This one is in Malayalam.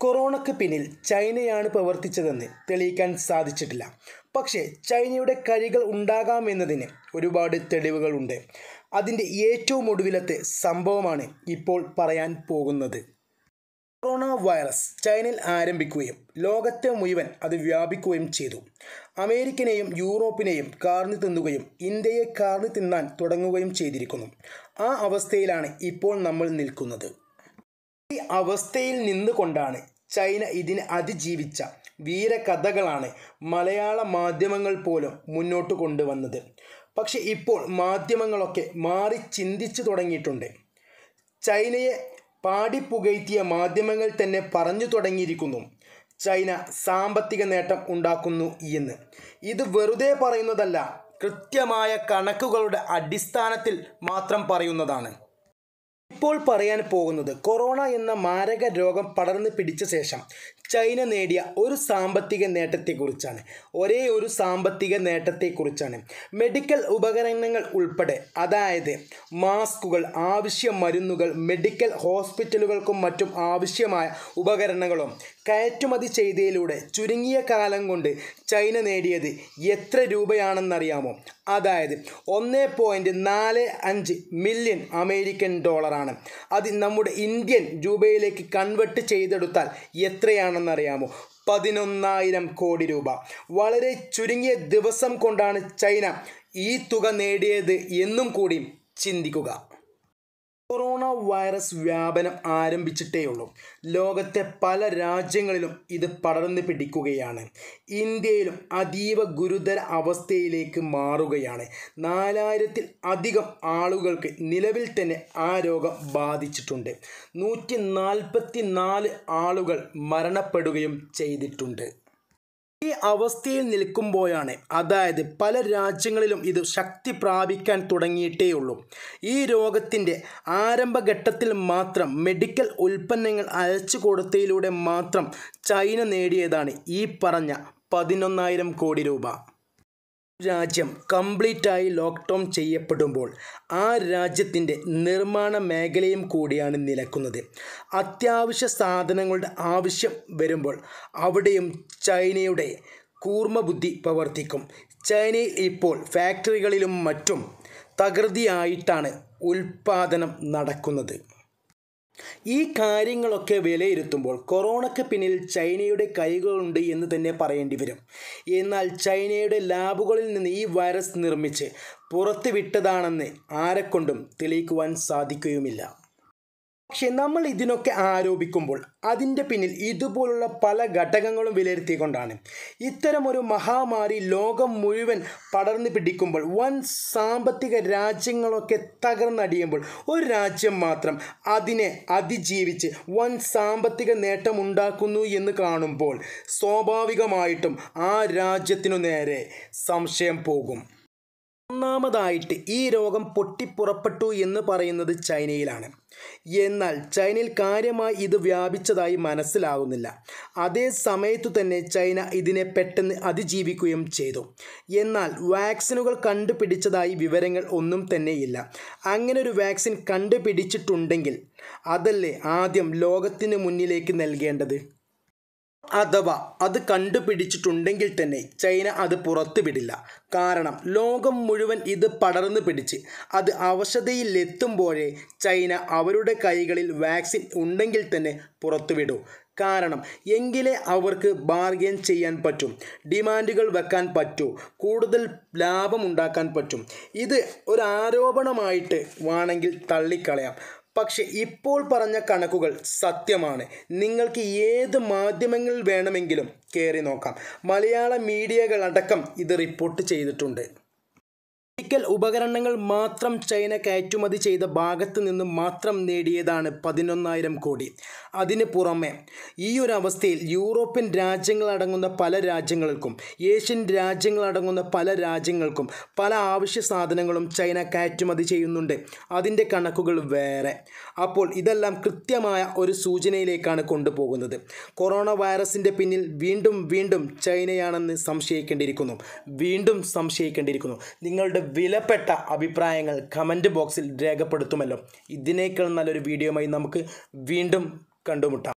കൊറോണയ്ക്ക് പിന്നിൽ ചൈനയാണ് പ്രവർത്തിച്ചതെന്ന് തെളിയിക്കാൻ സാധിച്ചിട്ടില്ല. പക്ഷേ ചൈനയുടെ കഴികൾ ഉണ്ടാകാമെന്നതിന് ഒരുപാട് തെളിവുകളുണ്ട്. അതിന്റെ ഏറ്റവും ഒടുവിലത്തെ സംഭവമാണ് ഇപ്പോൾ പറയാൻ പോകുന്നത്. കൊറോണ വൈറസ് ചൈനയിൽ ആരംഭിക്കുകയും ലോകത്തെ മുഴുവൻ അത് വ്യാപിക്കുകയും ചെയ്തു. അമേരിക്കനെയും യൂറോപ്പിനെയും കാർന്നു തിന്നുകയും ഇന്ത്യയെ കാർന്നു തിന്നാൻ തുടങ്ങുകയും ചെയ്തിരിക്കുന്നു. ആ അവസ്ഥയിലാണ് ഇപ്പോൾ നമ്മൾ നിൽക്കുന്നത്. ഈ അവസ്ഥയിൽ നിന്നുകൊണ്ടാണ് ചൈന ഇതിനെ അതിജീവിച്ച വീരകഥകളാണ് മലയാള മാധ്യമങ്ങൾ പോലും മുന്നോട്ട് കൊണ്ടുവന്നത്. പക്ഷെ ഇപ്പോൾ മാധ്യമങ്ങളൊക്കെ മാറി ചിന്തിച്ചു തുടങ്ങിയിട്ടുണ്ട്. ചൈനയെ പാടിപ്പുകഴ്ത്തിയ മാധ്യമങ്ങൾ തന്നെ പറഞ്ഞു തുടങ്ങിയിരിക്കുന്നു. ചൈന സാമ്പത്തിക നേട്ടം ഉണ്ടാക്കുന്നു എന്ന്. ഇത് വെറുതെ പറയുന്നതല്ല കൃത്യമായ കണക്കുകളുടെ അടിസ്ഥാനത്തിൽ മാത്രം പറയുന്നതാണ്. ഇപ്പോൾ പറയാൻ പോകുന്നത് കൊറോണ എന്ന മാരക രോഗം പടർന്നു പിടിച്ച ശേഷം ചൈന നേടിയ ഒരു സാമ്പത്തിക നേട്ടത്തെക്കുറിച്ചാണ്. ഒരേ ഒരു സാമ്പത്തിക നേട്ടത്തെക്കുറിച്ചാണ്. മെഡിക്കൽ ഉപകരണങ്ങൾ ഉൾപ്പെടെ അതായത് മാസ്കുകൾ ആവശ്യ മരുന്നുകൾ മെഡിക്കൽ ഹോസ്പിറ്റലുകൾക്കും മറ്റും ആവശ്യമായ ഉപകരണങ്ങളും കയറ്റുമതി ചെയ്തതിലൂടെ ചുരുങ്ങിയ കാലം കൊണ്ട് ചൈന നേടിയത് എത്ര രൂപയാണെന്നറിയാമോ? അതായത് ഒന്ന് പോയിന്റ് നാല് അഞ്ച് മില്യൺ അമേരിക്കൻ ഡോളറാണ്. അത് നമ്മുടെ ഇന്ത്യൻ രൂപയിലേക്ക് കൺവെർട്ട് ചെയ്തെടുത്താൽ എത്രയാണെന്നറിയാമോ? പതിനൊന്നായിരം കോടി രൂപ. വളരെ ചുരുങ്ങിയ ദിവസം കൊണ്ടാണ് ചൈന ഈ തുക നേടിയത് എന്നും കൂടി ചിന്തിക്കുക. കൊറോണ വൈറസ് വ്യാപനം ആരംഭിച്ചിട്ടേയുള്ളൂ. ലോകത്തെ പല രാജ്യങ്ങളിലും ഇത് പടർന്നു പിടിക്കുകയാണ്. ഇന്ത്യയിലും അതീവ ഗുരുതര അവസ്ഥയിലേക്ക് മാറുകയാണ്. നാലായിരത്തിൽ അധികം ആളുകൾക്ക് നിലവിൽ തന്നെ ആ രോഗം ബാധിച്ചിട്ടുണ്ട്. നൂറ്റി നാൽപ്പത്തി നാല് ആളുകൾ മരണപ്പെടുകയും ചെയ്തിട്ടുണ്ട്. ഈ അവസ്ഥയിൽ നിൽക്കുമ്പോഴാണ് അതായത് പല രാജ്യങ്ങളിലും ഇത് ശക്തി പ്രാപിക്കാൻ തുടങ്ങിയിട്ടേ ഉള്ളൂ ഈ രോഗത്തിന്റെ ആരംഭഘട്ടത്തിൽ മാത്രം മെഡിക്കൽ ഉൽപ്പന്നങ്ങൾ അയച്ചു കൊടുത്തതിലൂടെ മാത്രം ചൈന നേടിയതാണ് ഈ പറഞ്ഞ പതിനൊന്നായിരം കോടി രൂപ. രാജ്യം കംപ്ലീറ്റായി ലോക്ക്ഡൗൺ ചെയ്യപ്പെടുമ്പോൾ ആ രാജ്യത്തിന്റെ നിർമ്മാണ മേഖലയും കൂടിയാണ് നിലക്കുന്നത്. അത്യാവശ്യ സാധനങ്ങളുടെ ആവശ്യം വരുമ്പോൾ അവിടെയും ചൈനയുടെ കൂർമ്മബുദ്ധി പ്രവർത്തിക്കും. ചൈനയിൽ ഇപ്പോൾ ഫാക്ടറികളിലും മറ്റും തകൃതിയായിട്ടാണ് ഉൽപ്പാദനം നടക്കുന്നത്. ഈ കാര്യങ്ങളൊക്കെ വിലയിരുത്തുമ്പോൾ കൊറോണയ്ക്ക് പിന്നിൽ ചൈനയുടെ കൈകളുണ്ട് എന്ന് തന്നെ പറയേണ്ടി വരും. എന്നാൽ ചൈനയുടെ ലാബുകളിൽ നിന്ന് ഈ വൈറസ് നിർമ്മിച്ച് പുറത്തുവിട്ടതാണെന്ന് ആരെക്കൊണ്ടും തെളിയിക്കുവാൻ സാധിക്കുകയുമില്ല. പക്ഷെ നമ്മൾ ഇതിനൊക്കെ ആരോപിക്കുമ്പോൾ അതിന്റെ പിന്നിൽ ഇതുപോലുള്ള പല ഘടകങ്ങളും വിലയിരുത്തിക്കൊണ്ടാണ്. ഇത്തരമൊരു മഹാമാരി ലോകം മുഴുവൻ പടർന്നു പിടിക്കുമ്പോൾ വൻ സാമ്പത്തിക രാജ്യങ്ങളൊക്കെ തകർന്നടിയുമ്പോൾ ഒരു രാജ്യം മാത്രം അതിനെ അതിജീവിച്ച് വൻ സാമ്പത്തിക നേട്ടമുണ്ടാക്കുന്നു എന്ന് കാണുമ്പോൾ സ്വാഭാവികമായിട്ടും ആ രാജ്യത്തിനു നേരെ സംശയം പോകും. ഒന്നാമതായിട്ട് ഈ രോഗം പൊട്ടിപ്പുറപ്പെട്ടു എന്ന് പറയുന്നത് ചൈനയിലാണ്. എന്നാൽ ചൈനയിൽ കാര്യമായി ഇത് വ്യാപിച്ചതായി മനസ്സിലാവുന്നില്ല. അതേ സമയത്തു തന്നെ ചൈന ഇതിനെ പെട്ടെന്ന് അതിജീവിക്കുകയും ചെയ്തു. എന്നാൽ വാക്സിനുകൾ കണ്ടുപിടിച്ചതായി വിവരങ്ങൾ ഒന്നും തന്നെയില്ല. അങ്ങനെ ഒരു വാക്സിൻ കണ്ടുപിടിച്ചിട്ടുണ്ടെങ്കിൽ അതല്ലേ ആദ്യം ലോകത്തിന് മുന്നിലേക്ക് നൽകേണ്ടത്? അഥവാ അത് കണ്ടുപിടിച്ചിട്ടുണ്ടെങ്കിൽ തന്നെ ചൈന അത് പുറത്തുവിടില്ല. കാരണം ലോകം മുഴുവൻ ഇത് പടർന്നു പിടിച്ച്. അത് അവശതയിലെത്തുമ്പോഴേ ചൈന അവരുടെ കൈകളിൽ വാക്സിൻ ഉണ്ടെങ്കിൽ തന്നെ പുറത്തുവിടൂ. കാരണം എങ്കിലേ അവർക്ക് ബാർഗെയിൻ ചെയ്യാൻ പറ്റും ഡിമാൻഡുകൾ വെക്കാൻ പറ്റൂ കൂടുതൽ ലാഭം ഉണ്ടാക്കാൻ പറ്റും. ഇത് ഒരു ആരോപണമായിട്ട് വേണമെങ്കിൽ തള്ളിക്കളയാം. പക്ഷെ ഇപ്പോൾ പറഞ്ഞ കണക്കുകൾ സത്യമാണ്. നിങ്ങൾക്ക് ഏത് മാധ്യമങ്ങളിൽ വേണമെങ്കിലും കയറി നോക്കാം. മലയാള മീഡിയകളടക്കം ഇത് റിപ്പോർട്ട് ചെയ്തിട്ടുണ്ട്. മെഡിക്കൽ ഉപകരണങ്ങൾ മാത്രം ചൈന കയറ്റുമതി ചെയ്ത ഭാഗത്ത് നിന്ന് മാത്രം നേടിയതാണ് പതിനൊന്നായിരം കോടി. അതിന് പുറമെ ഈ ഒരു അവസ്ഥയിൽ യൂറോപ്യൻ രാജ്യങ്ങളടങ്ങുന്ന പല രാജ്യങ്ങൾക്കും ഏഷ്യൻ രാജ്യങ്ങളടങ്ങുന്ന പല രാജ്യങ്ങൾക്കും പല ആവശ്യ സാധനങ്ങളും ചൈന കയറ്റുമതി ചെയ്യുന്നുണ്ട്. അതിന്റെ കണക്കുകൾ വേറെ. അപ്പോൾ ഇതെല്ലാം കൃത്യമായ ഒരു സൂചനയിലേക്കാണ് കൊണ്ടുപോകുന്നത്. കൊറോണ വൈറസിന്റെ പിന്നിൽ വീണ്ടും വീണ്ടും ചൈനയാണെന്ന് സംശയിക്കേണ്ടിയിരിക്കുന്നു. വീണ്ടും സംശയിക്കേണ്ടിയിരിക്കുന്നു. നിങ്ങളുടെ വിലപ്പെട്ട അഭിപ്രായങ്ങൾ കമന്റ് ബോക്സിൽ രേഖപ്പെടുത്തുമല്ലോ. ഇതിനേക്കാൾ നല്ലൊരു വീഡിയോയുമായി നമുക്ക് വീണ്ടും കണ്ടുമുട്ടാം.